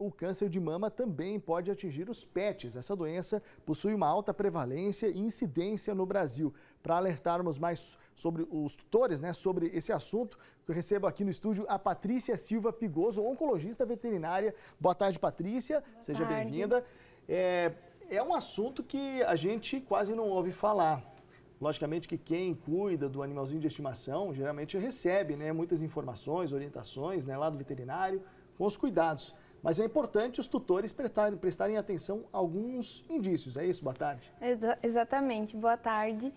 o câncer de mama também pode atingir os pets. Essa doença possui uma alta prevalência e incidência no Brasil. Para alertarmos mais sobre os tutores, né, sobre esse assunto, eu recebo aqui no estúdio a Patrícia Silva Pigoso, oncologista veterinária. Boa tarde, Patrícia. Boa Seja bem-vinda. É, é um assunto que a gente quase não ouve falar. Logicamente que quem cuida do animalzinho de estimação geralmente recebe né, muitas informações, orientações né, lá do veterinário com os cuidados. Mas é importante os tutores prestarem, prestarem atenção a alguns indícios. É isso? Boa tarde. Exa exatamente. Boa tarde.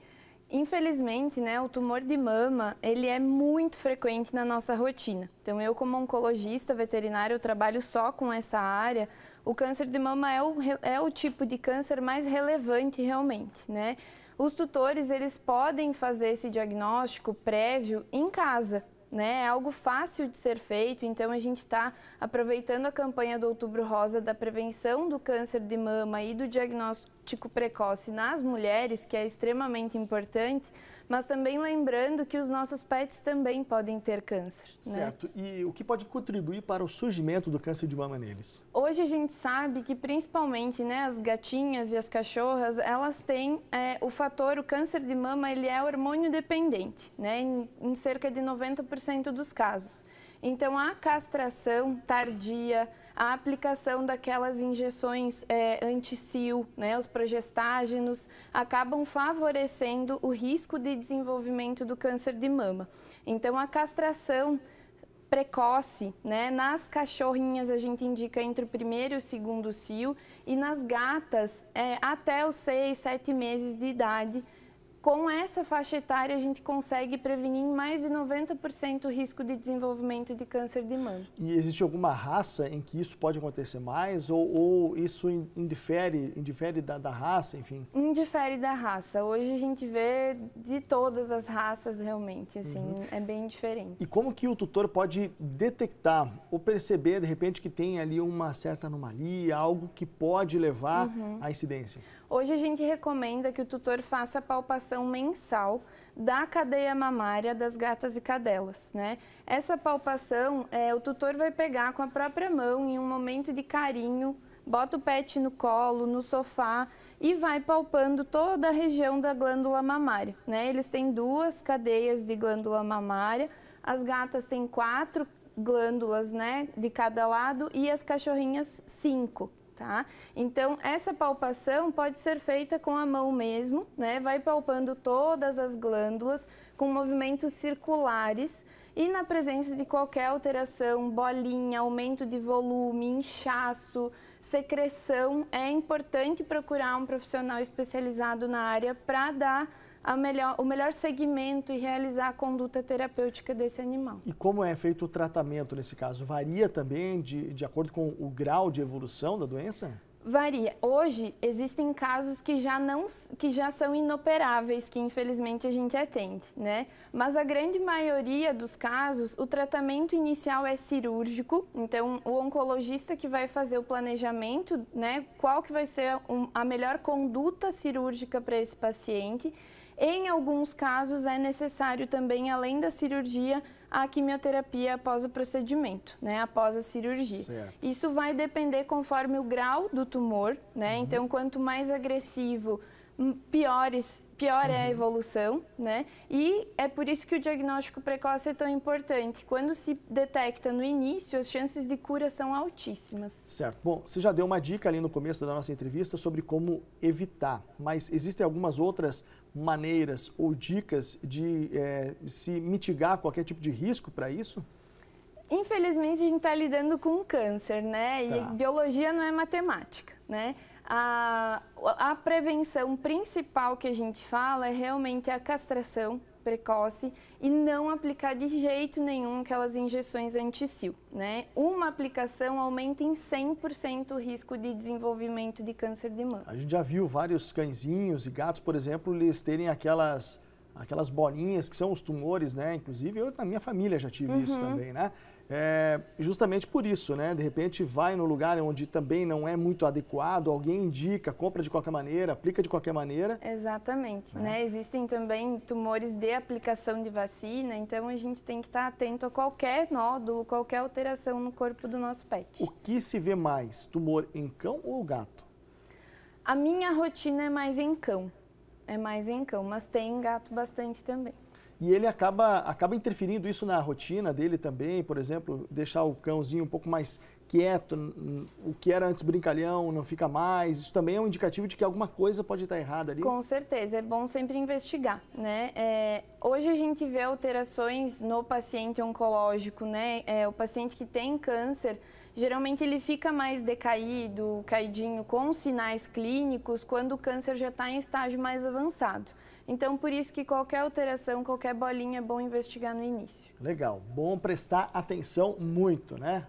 Infelizmente, né, o tumor de mama, ele é muito frequente na nossa rotina. Então, eu como oncologista veterinário, eu trabalho só com essa área. O câncer de mama é o, é o tipo de câncer mais relevante realmente, né? Os tutores, eles podem fazer esse diagnóstico prévio em casa, né? É algo fácil de ser feito, então a gente está aproveitando a campanha do Outubro Rosa da prevenção do câncer de mama e do diagnóstico precoce nas mulheres, que é extremamente importante, mas também lembrando que os nossos pets também podem ter câncer. Né? Certo. Né? E o que pode contribuir para o surgimento do câncer de mama neles? Hoje a gente sabe que principalmente né, as gatinhas e as cachorras, elas têm é, o fator, o câncer de mama, ele é hormônio dependente, né, em, em cerca de 90% dos casos. Então, a castração tardia, a aplicação daquelas injeções é, anti-sil, né, os progestágenos, acabam favorecendo o risco de desenvolvimento do câncer de mama. Então, a castração precoce, né? Nas cachorrinhas a gente indica entre o primeiro e o segundo cio e nas gatas é, até os seis, sete meses de idade com essa faixa etária, a gente consegue prevenir em mais de 90% o risco de desenvolvimento de câncer de mama. E existe alguma raça em que isso pode acontecer mais? Ou, ou isso indifere, indifere da, da, raça, enfim? Indifere da raça. Hoje a gente vê de todas as raças, realmente, assim, uhum. é bem diferente. E como que o tutor pode detectar ou perceber, de repente, que tem ali uma certa anomalia, algo que pode levar uhum. à incidência? Hoje a gente recomenda que o tutor faça a palpação mensal da cadeia mamária das gatas e cadelas, né? Essa palpação, é, o tutor vai pegar com a própria mão em um momento de carinho, bota o pet no colo, no sofá e vai palpando toda a região da glândula mamária, né? Eles têm duas cadeias de glândula mamária, as gatas têm quatro glândulas, né, de cada lado e as cachorrinhas cinco, tá? Então, essa palpação pode ser feita com a mão mesmo, né? Vai palpando todas as glândulas com movimentos circulares e na presença de qualquer alteração, bolinha, aumento de volume, inchaço, secreção, é importante procurar um profissional especializado na área para dar melhor, o melhor segmento e realizar a conduta terapêutica desse animal. E como é feito o tratamento nesse caso? Varia também de, de acordo com o grau de evolução da doença? Varia. Hoje existem casos que já não que já são inoperáveis, que infelizmente a gente atende, né? Mas a grande maioria dos casos, o tratamento inicial é cirúrgico. Então, o oncologista que vai fazer o planejamento, né, qual que vai ser a melhor conduta cirúrgica para esse paciente em alguns casos, é necessário também, além da cirurgia, a quimioterapia após o procedimento, né, após a cirurgia. Certo. Isso vai depender conforme o grau do tumor, né? Uhum. Então, quanto mais agressivo, piores, pior é a uhum. evolução, né? E é por isso que o diagnóstico precoce é tão importante. Quando se detecta no início, as chances de cura são altíssimas. Certo. Bom, você já deu uma dica ali no começo da nossa entrevista sobre como evitar, mas existem algumas outras maneiras ou dicas de é, se mitigar qualquer tipo de risco para isso? Infelizmente, a gente está lidando com câncer, né? Tá. E biologia não é matemática, né? A, a prevenção principal que a gente fala é realmente a castração precoce e não aplicar de jeito nenhum aquelas injeções anti-sil, né? Uma aplicação aumenta em 100% o risco de desenvolvimento de câncer de mama. A gente já viu vários cãezinhos e gatos, por exemplo, eles terem aquelas aquelas bolinhas que são os tumores, né? Inclusive eu na minha família já tive uhum. isso também, né? é, justamente por isso, né? De repente vai no lugar onde também não é muito adequado, alguém indica, compra de qualquer maneira, aplica de qualquer maneira. Exatamente, é. né? Existem também tumores de aplicação de vacina, então a gente tem que estar atento a qualquer nódulo, qualquer alteração no corpo do nosso pet. O que se vê mais, tumor em cão ou gato? A minha rotina é mais em cão, é mais em cão, mas tem gato bastante também. E ele acaba, acaba interferindo isso na rotina dele também, por exemplo, deixar o cãozinho um pouco mais quieto, o que era antes brincalhão não fica mais. Isso também é um indicativo de que alguma coisa pode estar errada ali. Com certeza, é bom sempre investigar, né? É, hoje a gente vê alterações no paciente oncológico, né? É, o paciente que tem câncer, geralmente ele fica mais decaído, caidinho, com sinais clínicos, quando o câncer já está em estágio mais avançado. Então, por isso que qualquer alteração, qualquer bolinha é bom investigar no início. Legal, bom prestar atenção muito, né?